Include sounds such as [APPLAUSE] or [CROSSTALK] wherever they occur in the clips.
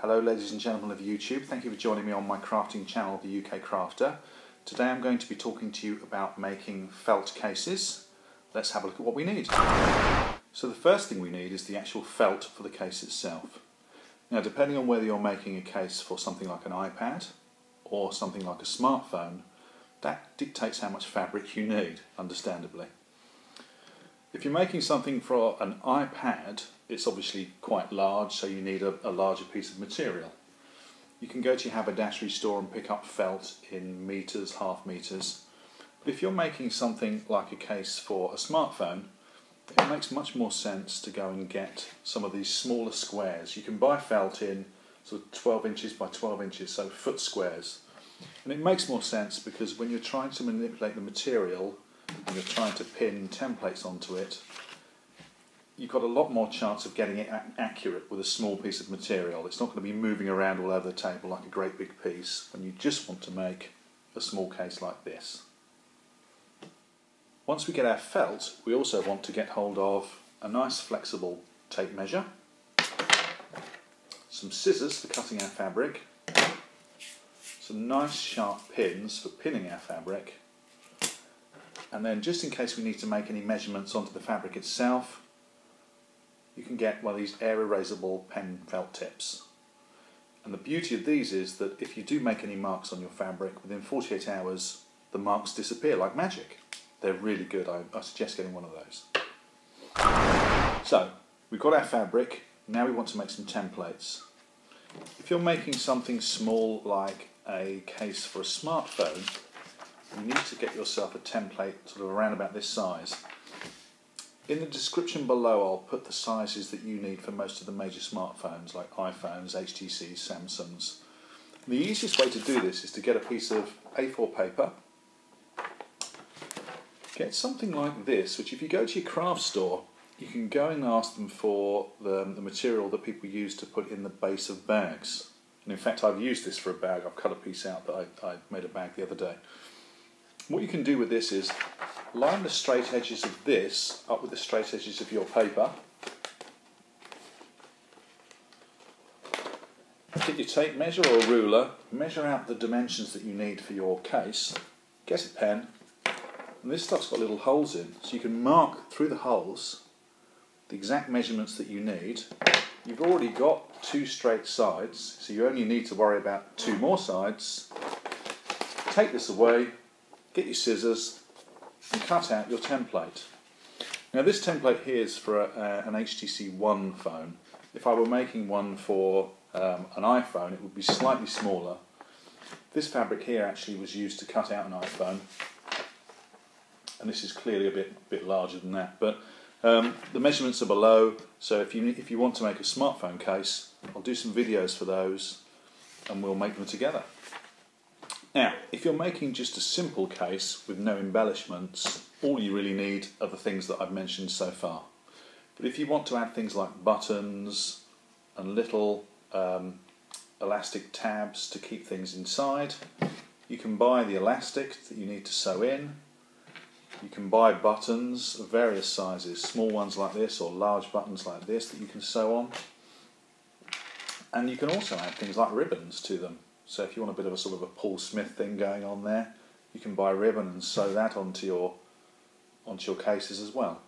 Hello ladies and gentlemen of YouTube, thank you for joining me on my crafting channel, The UK Crafter. Today I'm going to be talking to you about making felt cases. Let's have a look at what we need. So the first thing we need is the actual felt for the case itself. Now depending on whether you're making a case for something like an iPad or something like a smartphone, that dictates how much fabric you need, understandably. If you're making something for an iPad, it's obviously quite large, so you need a, a, larger piece of material. You can go to your haberdashery store and pick up felt in meters, half meters. But if you're making something like a case for a smartphone, it makes much more sense to go and get some of these smaller squares. You can buy felt in sort of 12 inches by 12 inches, so foot squares. And it makes more sense because when you're trying to manipulate the material and you're trying to pin templates onto it, you've got a lot more chance of getting it accurate with a small piece of material. It's not going to be moving around all over the table like a great big piece when you just want to make a small case like this. Once we get our felt, we also want to get hold of a nice flexible tape measure, some scissors for cutting our fabric, some nice sharp pins for pinning our fabric, and then just in case we need to make any measurements onto the fabric itself, you can get one of these air erasable pen felt tips. And the beauty of these is that if you do make any marks on your fabric, within 48 hours the marks disappear like magic. They're really good, I, I suggest getting one of those. So, we've got our fabric, now we want to make some templates. If you're making something small like a case for a smartphone, you need to get yourself a template sort of around about this size. In the description below I'll put the sizes that you need for most of the major smartphones like iPhones, HTCs, Samsungs. The easiest way to do this is to get a piece of A4 paper, get something like this, which if you go to your craft store, you can go and ask them for the, the material that people use to put in the base of bags. And in fact, I've used this for a bag. I've cut a piece out that I, I made a bag the other day. What you can do with this is line the straight edges of this up with the straight edges of your paper. Get your tape measure or ruler, measure out the dimensions that you need for your case, get a pen, and this stuff's got little holes in, so you can mark through the holes the exact measurements that you need. You've already got two straight sides, so you only need to worry about two more sides. Take this away, get your scissors and cut out your template. Now this template here is for a, uh, an HTC One phone. If I were making one for um, an iPhone it would be slightly smaller. This fabric here actually was used to cut out an iPhone and this is clearly a bit, bit larger than that but um, the measurements are below so if you, if you want to make a smartphone case I'll do some videos for those and we'll make them together. Now, if you're making just a simple case with no embellishments, all you really need are the things that I've mentioned so far. But if you want to add things like buttons and little um, elastic tabs to keep things inside, you can buy the elastic that you need to sew in. You can buy buttons of various sizes, small ones like this or large buttons like this that you can sew on. And you can also add things like ribbons to them. So if you want a bit of a sort of a Paul Smith thing going on there, you can buy ribbon and sew that onto your onto your cases as well.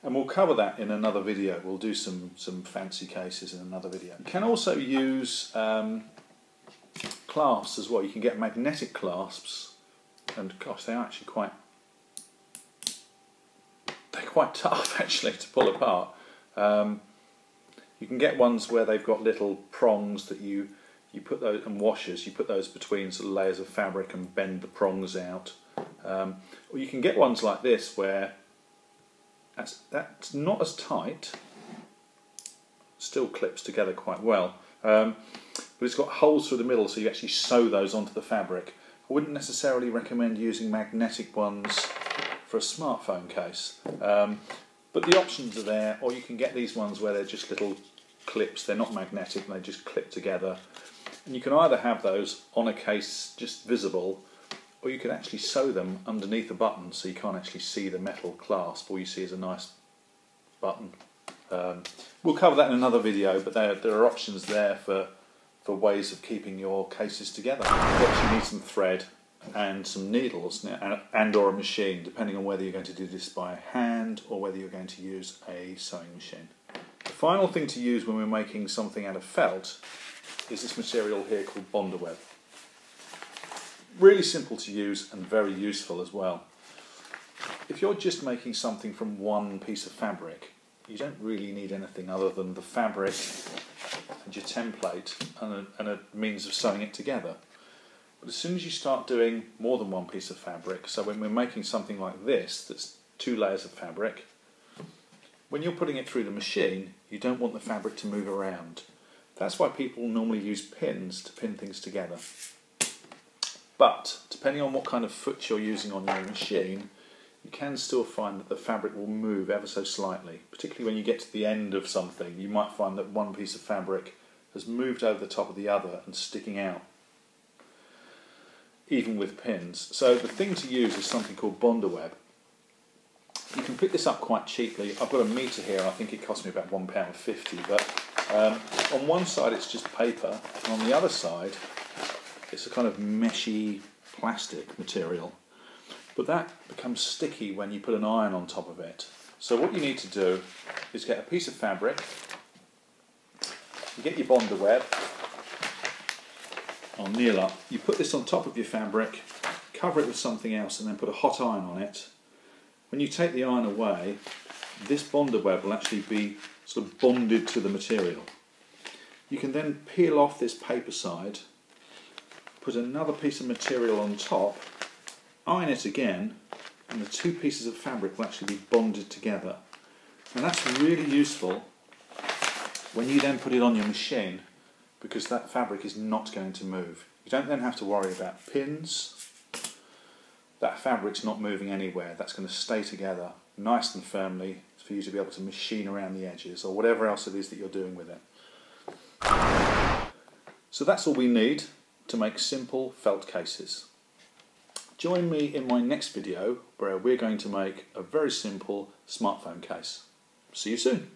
And we'll cover that in another video. We'll do some some fancy cases in another video. You can also use um, clasps as well. You can get magnetic clasps, and gosh, they're actually quite they're quite [LAUGHS] tough actually to pull apart. Um, you can get ones where they've got little prongs that you you put those and washers you put those between sort of layers of fabric and bend the prongs out. Um, or you can get ones like this where that's that's not as tight. Still clips together quite well. Um, but it's got holes through the middle so you actually sew those onto the fabric. I wouldn't necessarily recommend using magnetic ones for a smartphone case. Um, but the options are there or you can get these ones where they're just little clips. They're not magnetic and they just clip together and you can either have those on a case just visible, or you can actually sew them underneath a button so you can't actually see the metal clasp. All you see is a nice button. Um, we'll cover that in another video, but there, there are options there for for ways of keeping your cases together. First you need some thread and some needles and or a machine depending on whether you're going to do this by hand or whether you're going to use a sewing machine. The final thing to use when we're making something out of felt is this material here called Bondaweb. Really simple to use and very useful as well. If you're just making something from one piece of fabric, you don't really need anything other than the fabric and your template and a, and a means of sewing it together. But as soon as you start doing more than one piece of fabric, so when we're making something like this, that's two layers of fabric, when you're putting it through the machine, you don't want the fabric to move around. That's why people normally use pins to pin things together. But depending on what kind of foot you're using on your machine, you can still find that the fabric will move ever so slightly. Particularly when you get to the end of something, you might find that one piece of fabric has moved over the top of the other and sticking out, even with pins. So the thing to use is something called Bondaweb. You can pick this up quite cheaply. I've got a metre here, I think it cost me about £1.50, but um, on one side it's just paper, and on the other side it's a kind of meshy plastic material. But that becomes sticky when you put an iron on top of it. So what you need to do is get a piece of fabric, you get your Bondaweb, I'll kneel up, you put this on top of your fabric, cover it with something else and then put a hot iron on it. When you take the iron away, this Bondaweb will actually be sort of bonded to the material. You can then peel off this paper side put another piece of material on top, iron it again, and the two pieces of fabric will actually be bonded together. And that's really useful when you then put it on your machine because that fabric is not going to move. You don't then have to worry about pins. That fabric's not moving anywhere. That's going to stay together nice and firmly for you to be able to machine around the edges or whatever else it is that you're doing with it. So that's all we need to make simple felt cases. Join me in my next video where we're going to make a very simple smartphone case. See you soon.